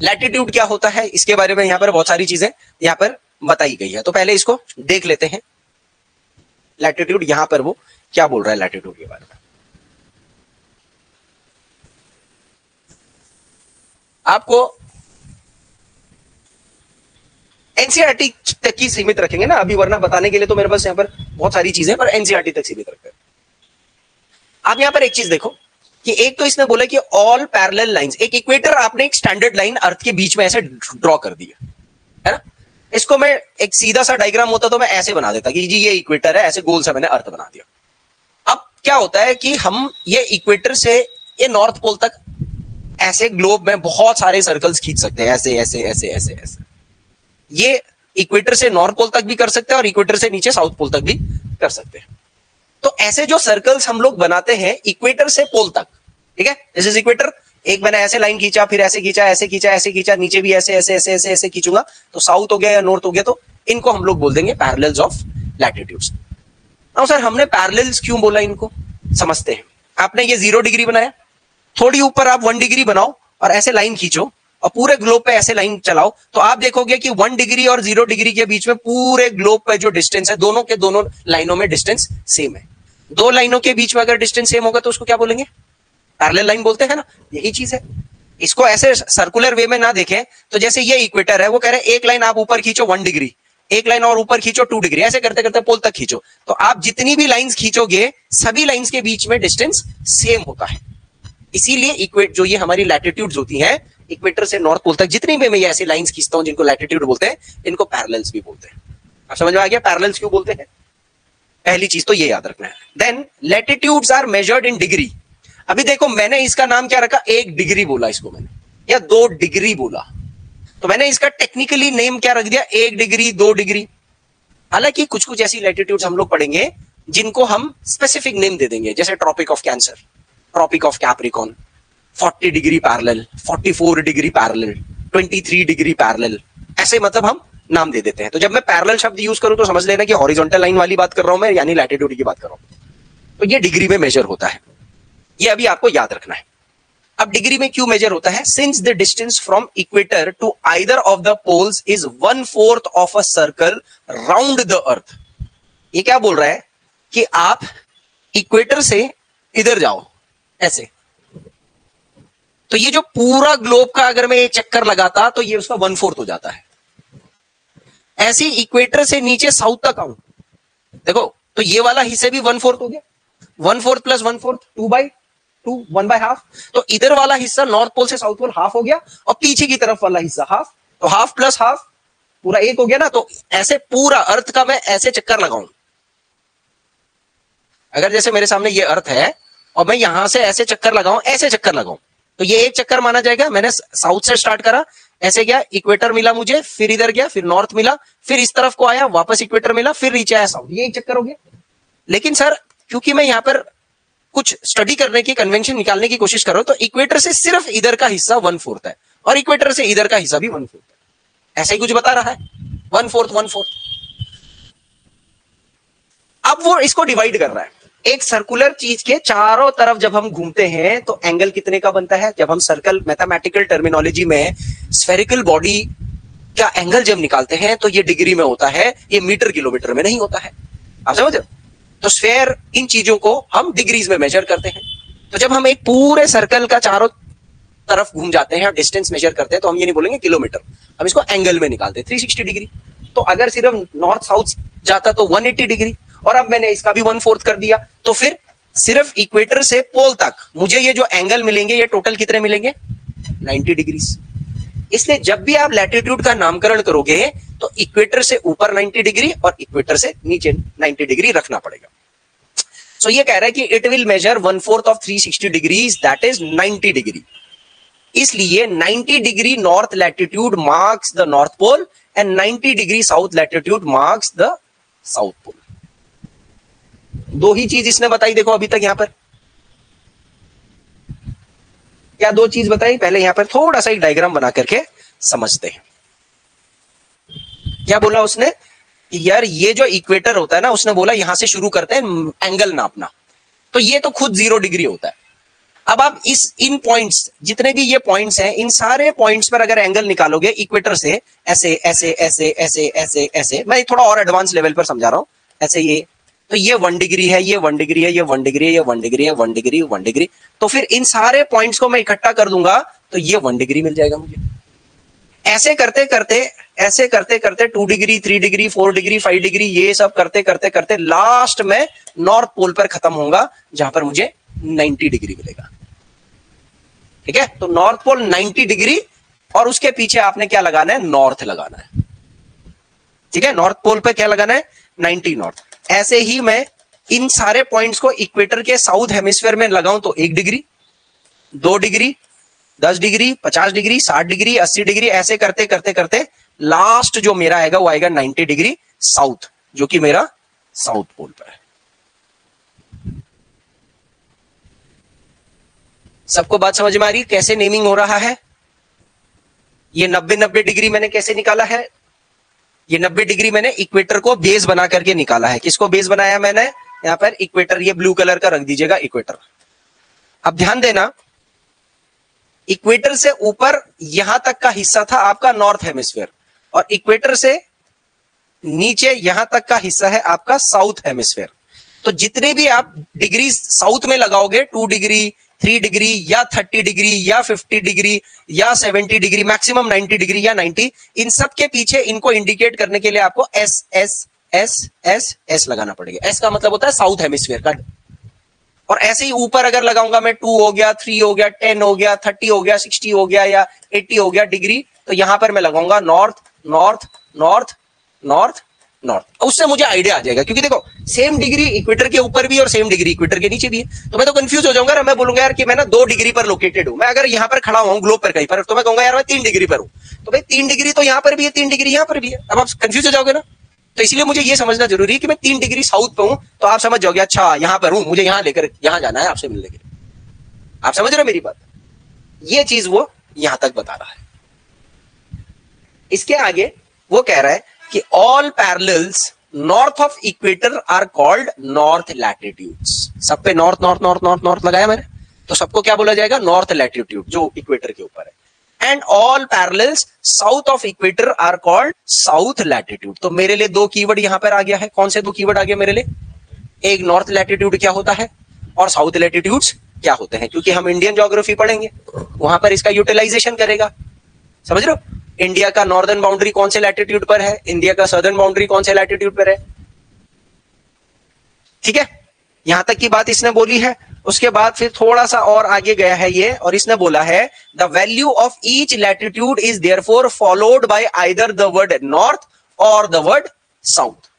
Latitude क्या होता है? इसके बारे में यहाँ पर बहुत सारी चीज़ें यहाँ पर बताई गई है। तो पहले इसको देख लेते हैं। लैटिट्यूड यहाँ पर वो क्या बोल रहा है लैटिट्यूड के बारे में? आपको एनसीआरटी तक की सीमित रखेंगे ना अभी, वरना बताने के लिए तो मेरे पास यहाँ पर बहुत सारी चीज़ें पर एनसीआरटी तक सीमित रखते हैं आप यहाँ पर एक चीज़ देखो। कि एक तो इसने बोला कि ऑल पैरेलल लाइंस एक इक्वेटर आपने एक स्टैंडर्ड लाइन अर्थ के बीच में ऐसे ड्रॉ कर दिया, है ना? इसको मैं एक सीधा सा डायग्राम होता तो मैं ऐसे बना देता कि जी ये इक्वेटर है, ऐसे गोल सा मैंने अर्थ बना दिया। अब क्या होता है कि हम ये इक्वेटर से ये नॉर्थ पोल तक ऐसे ग्लोब में बहुत सारे सर्कल्स खींच सकते हैं, ऐसे ऐसे ऐसे ऐसे ऐसे। ये इक्वेटर से नॉर्थ पोल तक भी कर सकते हैं और इक्वेटर से नीचे साउथ पोल तक भी कर सकते हैं। तो ऐसे जो सर्कल्स हम लोग बनाते हैं इक्वेटर से पोल तक ठीक है? दिस इज़ इक्वेटर एक मैंने ऐसे लाइन खींचा, फिर ऐसे खींचा ऐसे खींचा ऐसे खींचा, नीचे भी ऐसे ऐसे ऐसे ऐसे ऐसे खींचूँगा। तो साउथ हो गया या नॉर्थ हो गया तो इनको हम लोग बोल देंगे parallels of latitudes now sir हमने पैरेलल्स क्यों बोला इनको? समझते हैं। आपने ये ज़ीरो डिग्री बनाया। थोड़ी ऊपर आप वन डिग्री बनाओ और ऐसे लाइन खींचो और पूरे ग्लोब पे ऐसे लाइन चलाओ। तो आप देखोगे कि वन डिग्री और ज़ीरो डिग्री के बीच में पूरे ग्लोब पे जो डिस्टेंस है, दोनों के दोनों लाइनों में डिस्टेंस सेम है। दो लाइनों के बीच में अगर डिस्टेंस सेम होगा तो उसको क्या बोलेंगे? पैरेलल लाइन बोलते हैं ना, यही चीज़ है। इसको ऐसे सर्कुलर वे में ना देखें तो जैसे ये इक्वेटर है, वो कह रहे हैं, एक लाइन आप ऊपर खींचो वन डिग्री एक लाइन और ऊपर खींचो टू डिग्री ऐसे करते करते पोल तक खींचो। तो आप जितनी भी लाइंस खींचोगे, सभी लाइंस के बीच में डिस्टेंस सेम होता है। इसीलिए इक्वेट जो ये हमारी लैटिट्यूड्स होती हैं इक्वेटर से नॉर्थ पोल तक, जितनी भी मैं ऐसी लाइंस खींचता हूँ, जिनको लैटिट्यूड बोलते हैं, इनको पैरेलल्स भी बोलते हैं। आप समझ में आ गया? पैरेलल्स क्यों बोलते हैं? पहली चीज़ तो ये याद रखना है। Then latitudes are measured in degree अभी देखो, मैंने इसका नाम क्या रखा? एक डिग्री बोला इसको मैंने। या दो डिग्री बोला। तो मैंने इसका टेक्निकली नेम क्या रख दिया? एक डिग्री, दो डिग्री। हालाँकि कुछ कुछ ऐसी लैटिट्यूड्स हम लोग पढ़ेंगे, जिनको हम स्पेसिफिक नेम दे देंगे, जैसे tropic of cancer tropic of capricorn 40 degree parallel 44 degree parallel 23 degree parallel ऐसे मतलब हम नाम दे देते हैं। तो जब मैं पैरेलल शब्द यूज़ करूँ तो समझ लेना कि हॉरिजॉन्टल लाइन वाली बात कर रहा हूँ मैं, यानी लैटिट्यूड की बात कर रहा हूँ। तो ये डिग्री में मेजर होता है। ये अभी आपको याद रखना है। अब डिग्री में क्यों मेजर होता है? Since the distance from equator to either of the poles is one fourth of a circle round the earth ये क्या बोल रहा है? कि आप इक्वेटर से इधर जाओ, ऐसे। तो ये जो पूरा ग्लोब का अगर मैं ये चक्कर लगाता तो ये उसका वन फोर्थ हो जाता है। ऐसे इक्वेटर से नीचे साउथ तक आऊँ। देखो तो ये वाला हिस्से भी वन फोर्थ हो गया। One fourth plus one fourth two by two one by half तो इधर वाला हिस्सा नॉर्थ पोल से साउथ पोल हाफ़ हो गया और पीछे की तरफ़ वाला हिस्सा हाफ़ तो हाफ़ प्लस हाफ़ पूरा एक हो गया ना तो ऐसे पूरा अर्थ का मैं ऐसे चक्कर लगाऊँ। अगर जैसे मेरे सामने ये अर्थ है और मैं यहाँ से ऐसे चक्कर लगाऊँ, ऐसे चक्कर लगाऊँ तो ये एक चक्कर माना जाएगा। मैंने साउथ से स्टार्ट करा, ऐसे गया इक्वेटर मिला मुझे, फिर इधर गया, फिर नॉर्थ मिला, फिर इस तरफ़ को आया, वापस इक्वेटर मिला, फिर नीचे आया साउथ ये एक चक्कर हो गया। लेकिन सर क्योंकि मैं यहाँ पर कुछ स्टडी करने की कन्वेंशन निकालने की कोशिश करो तो इक्वेटर से सिर्फ़ इधर का हिस्सा वन फोर्थ है और इक्वेटर से इधर का हिस्सा भी वन फोर्थ है। ऐसा ही कुछ बता रहा है? वन फोर्थ वन फोर्थ अब वो इसको डिवाइड कर रहा है। एक सर्कुलर चीज़ के चारों तरफ़ जब हम घूमते हैं तो एंगल कितने का बनता है? जब हम सर्कल मैथमेटिकल टर्मिनोलॉजी में स्फेरिकल बॉडी का एंगल जब निकालते हैं तो ये डिग्री में होता है, ये मीटर किलोमीटर में नहीं होता है। आप समझ तो स्फेयर इन चीज़ों को हम डिग्रीज में मेजर करते हैं। तो जब हम एक पूरे सर्कल का चारों तरफ़ घूम जाते हैं और डिस्टेंस मेजर करते हैं तो हम ये नहीं बोलेंगे किलोमीटर हम इसको एंगल में निकालते हैं। 360 डिग्री तो अगर सिर्फ़ नॉर्थ साउथ जाता तो 180 डिग्री और अब मैंने इसका भी वन फोर्थ कर दिया। तो फिर सिर्फ़ इक्वेटर से पोल तक मुझे ये जो एंगल मिलेंगे, ये टोटल कितने मिलेंगे? 90 डिग्री इसलिए जब भी आप लैटिट्यूड का नामकरण करोगे तो इक्वेटर से ऊपर 90 डिग्री और इक्वेटर से नीचे 90 डिग्री रखना पड़ेगा। सो so, ये कह रहा है कि it will measure one fourth of 360 degree that is 90 degree इसलिए 90 degree north latitude marks the north pole and 90 degree south latitude marks the south pole दो ही चीज़ इसने बताई, देखो अभी तक यहाँ पर। क्या दो चीज़ बताई? पहले यहाँ पर थोड़ा सा एक डायग्राम बना करके समझते हैं। क्या बोला उसने? यार, ये जो इक्वेटर होता है ना, उसने बोला, यहाँ से शुरू करते हैं एंगल नापना। तो ये तो खुद ज़ीरो डिग्री होता है। अब आप इस, इन पॉइंट्स जितने भी ये पॉइंट्स हैं, इन सारे पॉइंट्स पर अगर एंगल निकालोगे इक्वेटर से, ऐसे ऐसे ऐसे ऐसे ऐसे ऐसे, मैं थोड़ा और एडवांस लेवल पर समझा रहा हूँ, ऐसे ये तो ये वन डिग्री है, ये वन डिग्री है, ये वन डिग्री है, ये वन डिग्री है वन डिग्री वन डिग्री तो फिर इन सारे पॉइंट्स को मैं इकट्ठा कर दूँगा तो ये वन डिग्री मिल जाएगा मुझे। ऐसे करते करते, ऐसे करते करते two degree three degree four degree five degree ये सब करते करते करते लास्ट में नॉर्थ पोल पर खत्म होगा जहाँ पर मुझे 90 डिग्री मिलेगा। ठीक है? तो नॉर्थ पोल 90 डिग्री और उसके पीछे आपने क्या लगाना है? नॉर्थ लगाना है। ठीक है? नॉर्थ पोल पे क्या लगाना है? 90 नॉर्थ ऐसे ही मैं इन सारे पॉइंट्स को इक्वेटर के साउथ हेमिस्फेयर में लगाऊँ तो एक डिग्री दो डिग्री दस डिग्री, पचास डिग्री, साठ डिग्री, अस्सी डिग्री, ऐसे करते करते करते लास्ट जो मेरा आएगा वो आएगा नाइन्टी डिग्री साउथ जो कि मेरा साउथ पोल पर है। सबको बात समझ में आ रही कैसे नेमिंग हो रहा है? ये नब्बे नब्बे डिग्री मैंने कैसे निकाला है? ये 90 डिग्री मैंने इक्वेटर को बेस बना करके निकाला है। किसको बेस बनाया मैंने? यहाँ पर इक्वेटर ये ब्लू कलर का रख दीजिएगा इक्वेटर अब ध्यान देना इक्वेटर से ऊपर यहाँ तक का हिस्सा था आपका नॉर्थ हेमिस्फेयर। और इक्वेटर से नीचे यहाँ तक का हिस्सा है आपका साउथ हेमिस्फेयर। तो जितने भी आप डिग्री साउथ में लगाओगे टू डिग्री थ्री डिग्री या थर्टी डिग्री या फिफ्टी डिग्री या seventy degree maximum ninety degree या नाइन्टी इन सब के पीछे इनको इंडिकेट करने के लिए आपको S S S S S लगाना पड़ेगा। एस का मतलब होता है साउथ हेमिस्फीयर का और ऐसे ही ऊपर अगर लगाऊँगा मैं टू हो गया थ्री हो गया टेन हो गया थर्टी हो गया सिक्सटी हो गया या एट्टी हो गया डिग्री तो यहाँ पर मैं लगाऊँगा north north north north north उससे मुझे आइडिया आ जाएगा, क्योंकि देखो सेम डिग्री इक्वेटर के ऊपर भी और सेम डिग्री इक्वेटर के नीचे भी है। तो मैं तो कंफ्यूज हो जाऊँगा मैं बोलूँगा यार कि मैं ना दो डिग्री पर लोकेटेड हूँ। मैं अगर यहाँ पर खड़ा हूँ ग्लोब पर कहीं पर तो मैं कहूँगा, यार, मैं तीन डिग्री पर हूँ। तो भाई, तीन डिग्री तो यहाँ पर भी है, तीन डिग्री यहाँ पर भी है। अब आप कंफ्यूज हो जाओगे ना। तो इसलिए मुझे ये समझना ज़रूरी है कि मैं तीन डिग्री साउथ पे हूँ तो आप समझ जाओगे अच्छा यहाँ पर हूँ, मुझे यहाँ लेकर, यहाँ जाना है आपसे मिलने के लिए। आप समझ रहे हो मेरी बात? ये चीज़ वो यहाँ तक बता रहा है। इसके आगे वो कह रहा है कि all parallels north of equator are called north latitudes सब पे north north north north north लगाया मैंने। तो सबको क्या बोला जाएगा? नॉर्थ लैटिट्यूड जो इक्वेटर के ऊपर है। And all parallels south of equator are called south latitude तो मेरे लिए दो कीवर्ड यहाँ पर आ गया है। कौन से दो कीवर्ड आ गया मेरे लिए? एक नॉर्थ लैटिट्यूड क्या होता है और साउथ लैटिट्यूड्स क्या होते हैं? क्योंकि हम इंडियन ज्योग्राफी पढ़ेंगे, वहाँ पर इसका यूटिलाइजेशन करेगा। समझ रहे हो? इंडिया का नॉर्दर्न बाउंड्री कौन से लैटिट्यूड पर है? इंडिया का सदर्न बाउंड्री कौन से लैटिट्यूड पर है? ठीक है? यहाँ तक की बात इसने बोली है। उसके बाद फिर थोड़ा सा और आगे गया है ये, और इसने बोला है the value of each latitude is there followed by either the word north और द वर्ड साउथ